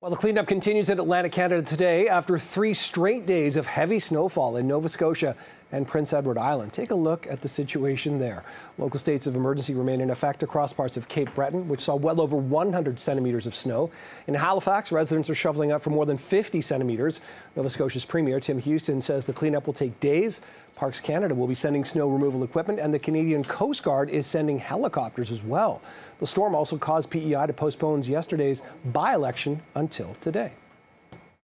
Well, the cleanup continues in Atlantic Canada today after three straight days of heavy snowfall in Nova Scotia and Prince Edward Island. Take a look at the situation there. Local states of emergency remain in effect across parts of Cape Breton, which saw well over 100 centimeters of snow. In Halifax, residents are shoveling up for more than 50 centimeters. Nova Scotia's Premier Tim Houston says the cleanup will take days. Parks Canada will be sending snow removal equipment, and the Canadian Coast Guard is sending helicopters as well. The storm also caused PEI to postpone yesterday's by election until today.